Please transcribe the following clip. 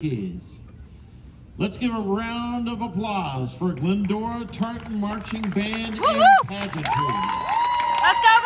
is. Let's give a round of applause for Glendora Tartan Marching Band and Pageantry. Let's go.